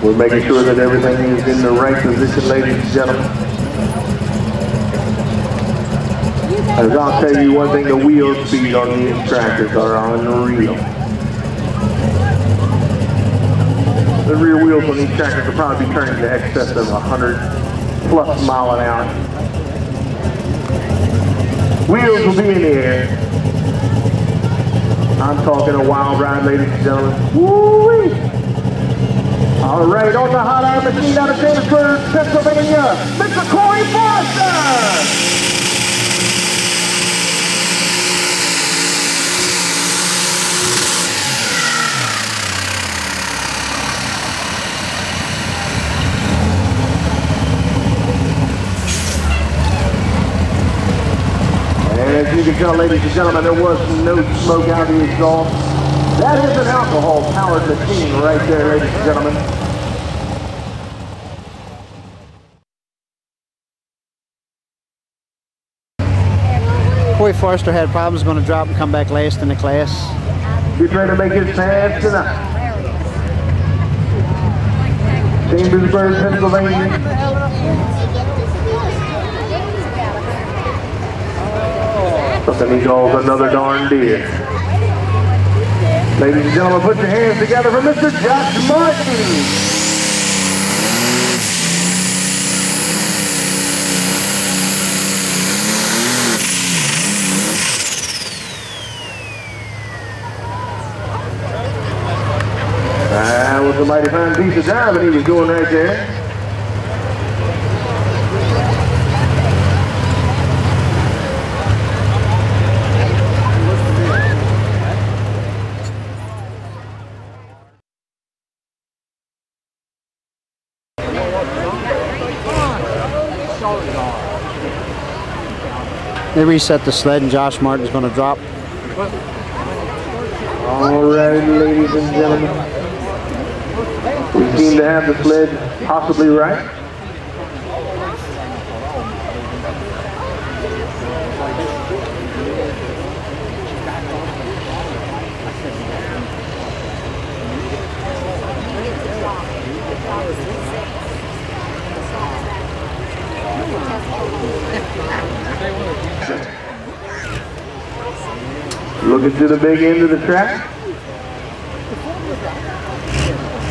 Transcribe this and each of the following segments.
We're making sure that everything is in the right position, ladies and gentlemen. As I'll tell you one thing, the wheel speed on these tractors are unreal. The rear wheels on these tractors will probably be turning to excess of 100 plus mile an hour. Wheels will be in the air. I'm talking a wild ride, ladies and gentlemen. Woo-wee! All right, on the hot iron machine out of Chambersburg, Pennsylvania, Mr. Corey Forrester! And as you can tell, ladies and gentlemen, there was no smoke out of the exhaust. That is an alcohol-powered machine right there, ladies and gentlemen. Corey Forrester had problems, going to drop and come back last in the class. Get ready to make his pass tonight. Chambersburg, Pennsylvania. Something he calls another darn deer. Ladies and gentlemen, put your hands together for Mr. Josh Martin. That was a mighty fine piece of driving he was doing right there. They reset the sled and Josh Martin's going to drop. All right, ladies and gentlemen. We seem to have the sled possibly right. Looking to the big end of the track.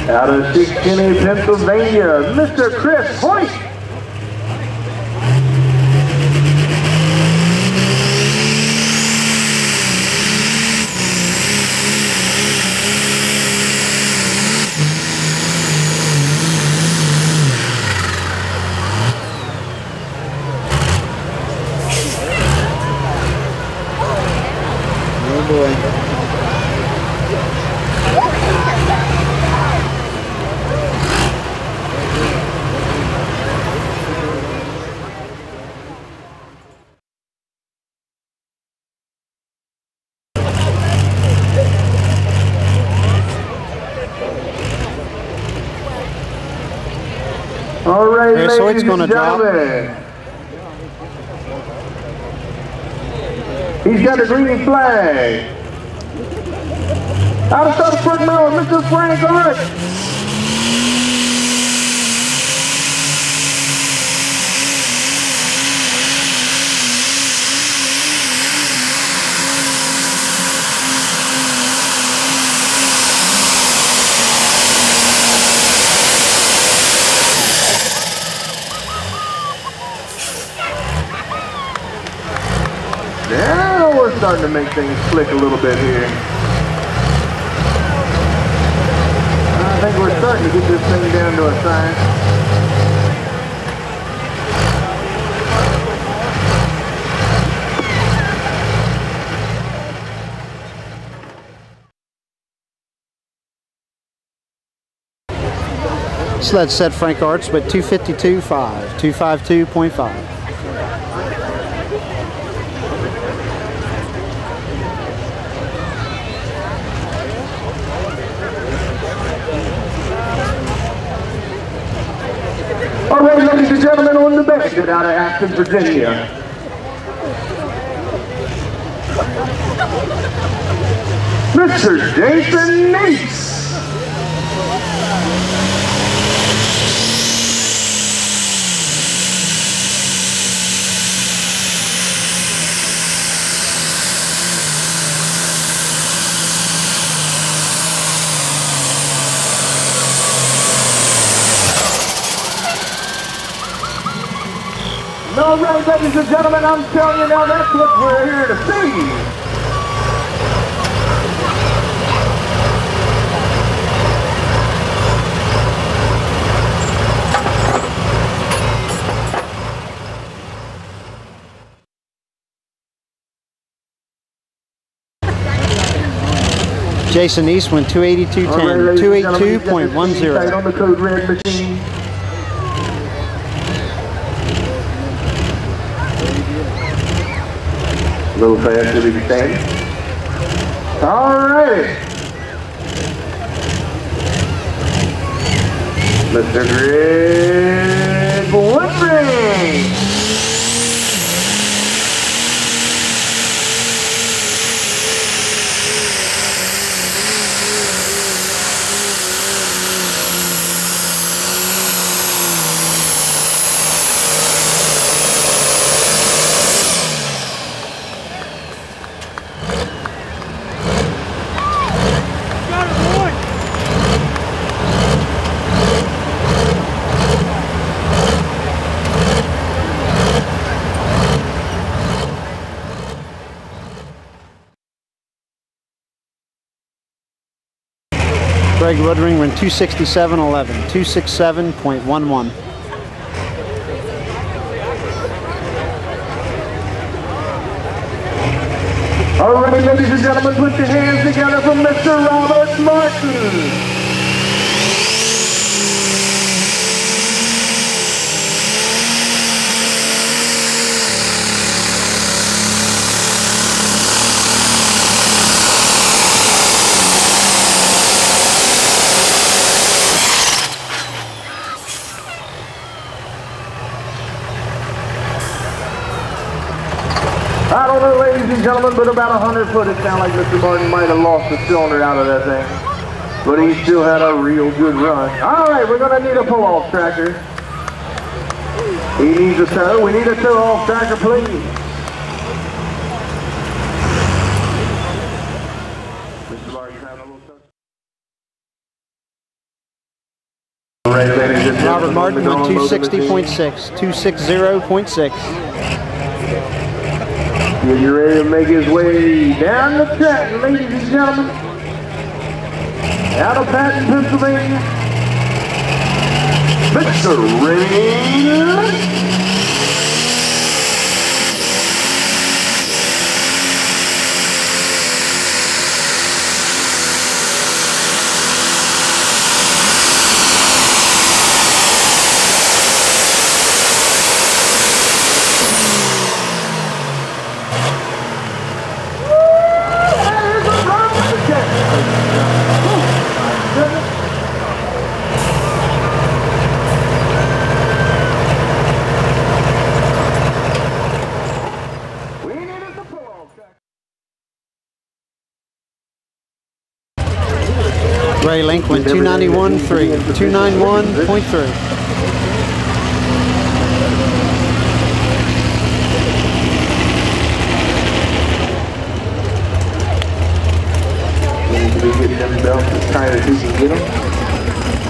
Out of Chickasha, Pennsylvania, Mr. Chris Hoyt. Boy. All right, ladies Hoyt's gonna and drop. gentlemen. He's got a green flag. Out of Sutherford, Maryland, Mr. Frank Hart. Now we're starting to make things click a little bit here. I think we're starting to get this thing down to a science. Sled set Frank Arts with 252.5, 252.5. All right, ladies and gentlemen, on the basket out of Acton, Virginia. Mr. Jason Nace. All right, ladies and gentlemen, I'm telling you now, that's what we're here to see. Jason Eastman, 282.10, 282.10. A little faster than you stand. All right. Mr. Greg Woodring. Greg Woodring went 267.11, 267.11. All right, ladies and gentlemen, put your hands together for Mr. Robert Martin. I don't know, ladies and gentlemen, but about 100 foot, it sounded like Mr. Martin might have lost a cylinder out of that thing. But he still had a real good run. All right, we're going to need a pull-off tracker. He needs a tow. We need a tow-off tracker, please. Mr. Martin's having a little tow. All right, ladies and Robert gentlemen, Martin we're went gonna load the machine. 260.6, 260.6. Getting ready to make his way down the track, ladies and gentlemen. Out of Patton, Pennsylvania. Mr. Ray. We needed the pull-off track. Ray Link went 291.3, 291.3. We need to be getting them belts as tight as can get them.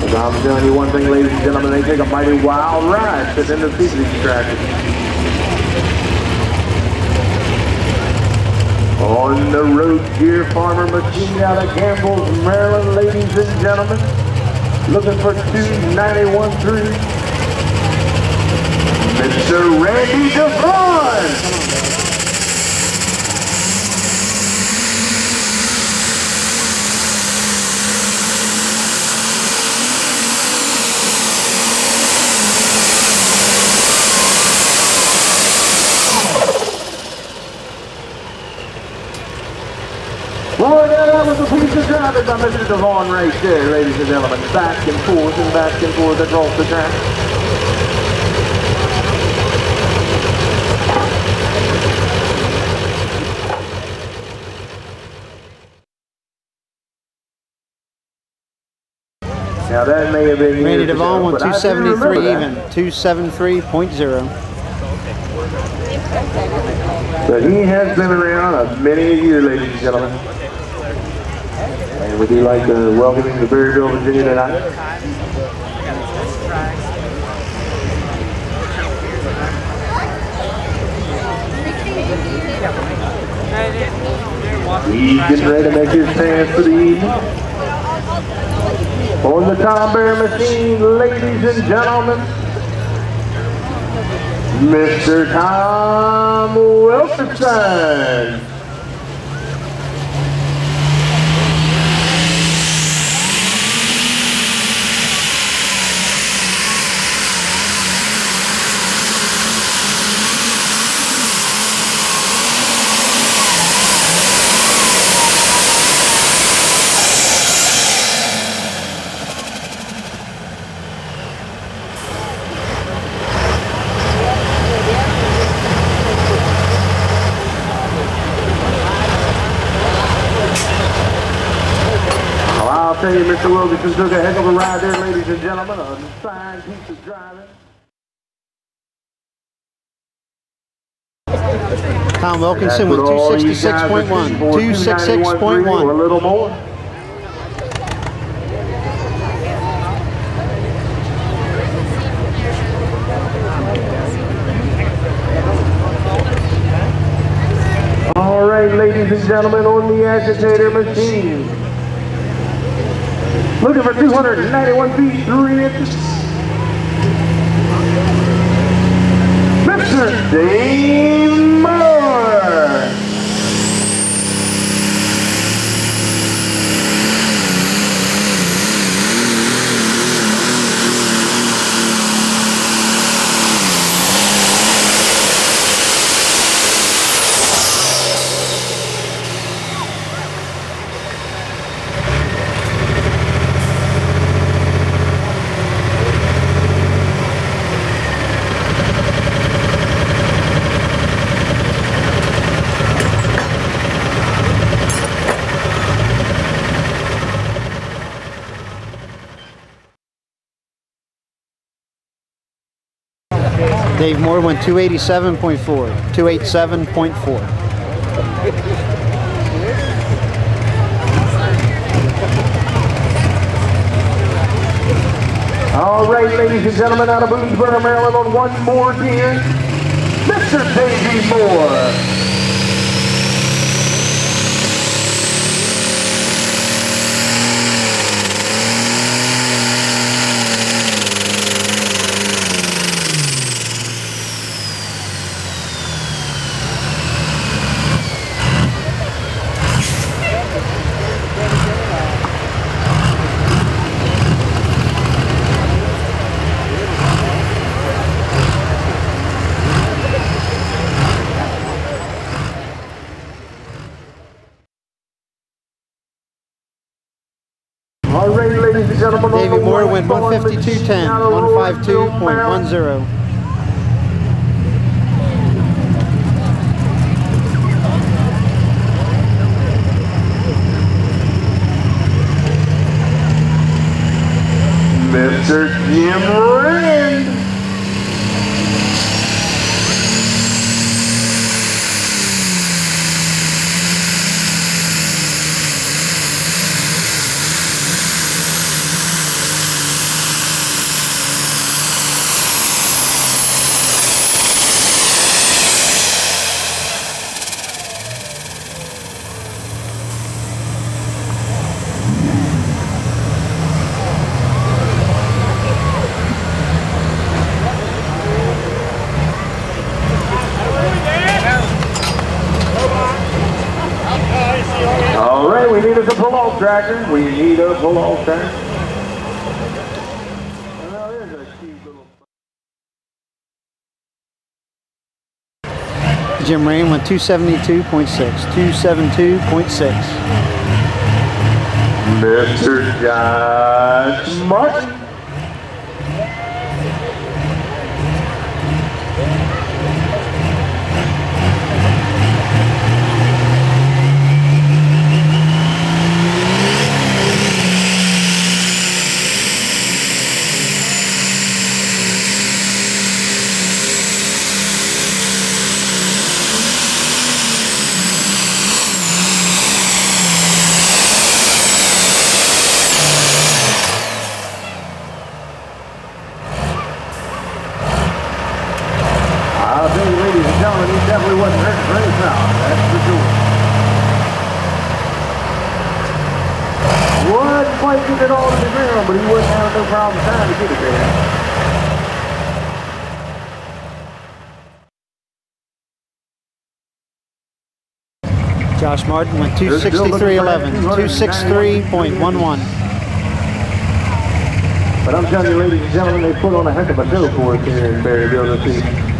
Because I'm telling you one thing, ladies and gentlemen, they take a mighty wild ride sitting in the seat of these tractors. On the road gear farmer machine out of Gambrills, Maryland, ladies and gentlemen. Looking for 291.3. Mr. Randy Devon. I'm Mr. Devon right there, ladies and gentlemen. Back and forth and back and forth across the track. Now that may have been Randy Devon won 273 even, 273.0. But he has been around many years, ladies and gentlemen. And we do like uh, to welcome him to Berryville, Virginia tonight. He's getting ready to make his stance for the evening. On the Tom Bear machine, ladies and gentlemen, Mr. Tom Wilkerson. Well, I'll tell you, Mr. Wilkerson took a heck of a ride there, ladies and gentlemen. Piece of driving. Tom Wilkerson with what all you guys are 266.1. shooting for, 291.3 or a little more. All right, ladies and gentlemen, on the agitator machine. Looking for 291 feet, 3 inches. Mr. Dave Dave Moore went 287.4. 287.4. All right, ladies and gentlemen, out of Boonsboro, Maryland, on one more gear, Mr. Davey Moore. All right, ladies and gentlemen, on David the Moore white went 152.10. machine out of Royersville, Maryland. 152.10. Mr. Jim Rand. All right, we need us a pull-off tractor. We need a pull-off tractor. Well, there's a cute little- Jim Rain went 272.6. 272.6. Mr. Josh Martin. But he wouldn't have no problem trying to get it there. Josh Martin went 263.11, 263.11. But I'm telling you, ladies and gentlemen, they put on a heck of a show for us here in Berryville this evening.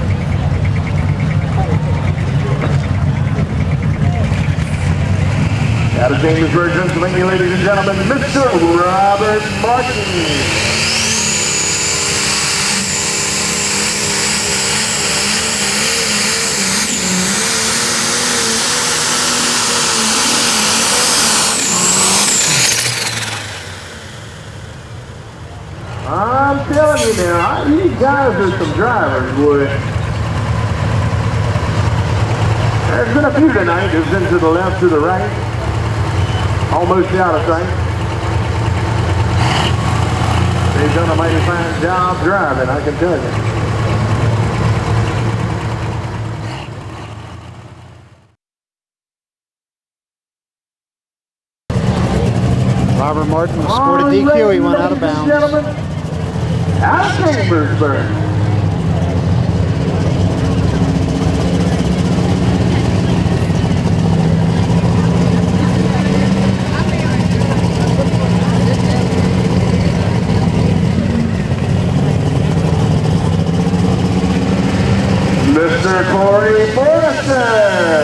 Out of Jamesburg, Pennsylvania, ladies and gentlemen, Mr. Robert Martin. I'm telling you now, these guys are some drivers, boy. There's been a few tonight that's been to the left, to the right. Almost out of sight. They've done a mighty fine job driving, I can tell you. Robert Martin scored a DQ. He went out of bounds. Out of Chambersburg. Mr. Corey Morrison.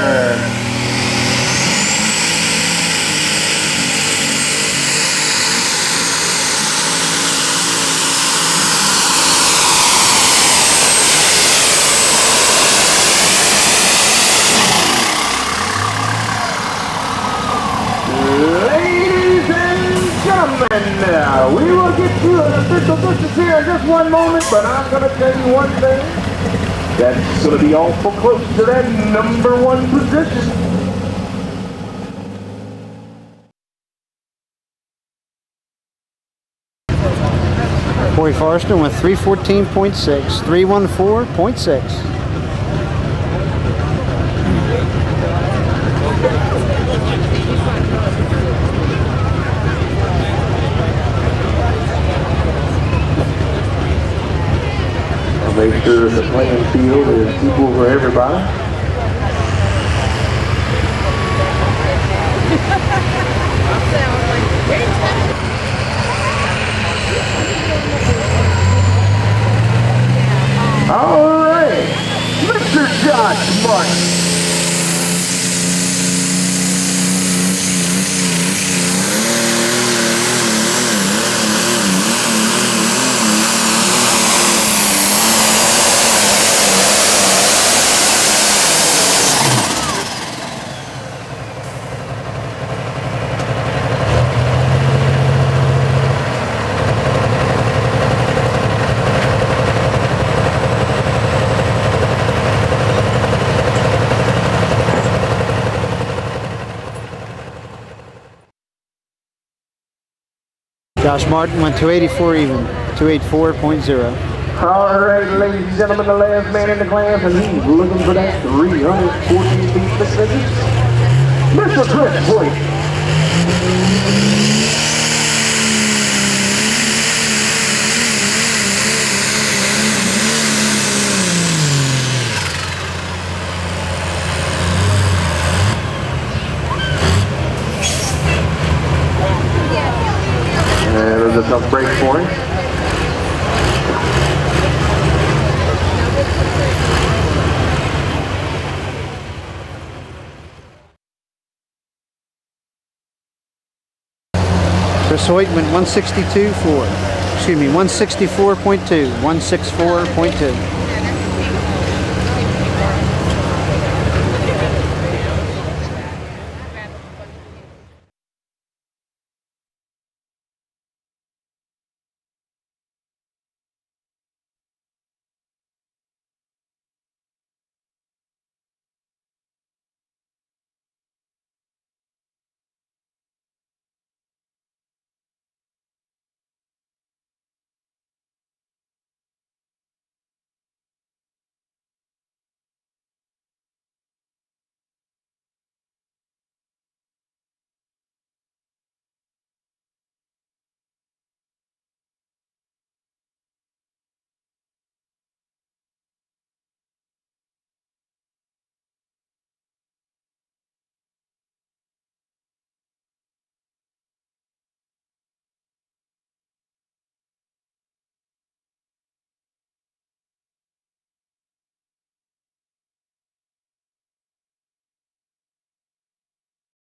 Ladies and gentlemen, uh, to an official distance here in just one moment, but I'm going to tell you one thing. That's going to be awful close to that number one position. Corey Forrester went 314.6, 314.6. make sure the playing field is equal for everybody. Josh Martin went 284 even, 284.0. All right, ladies and gentlemen, the last man in the class, and he's looking for that 314 feet inches. Mr. Chris Boyd. Tough break for him. Chris Hoyt went 162.4. Excuse me, 164.2, 164.2.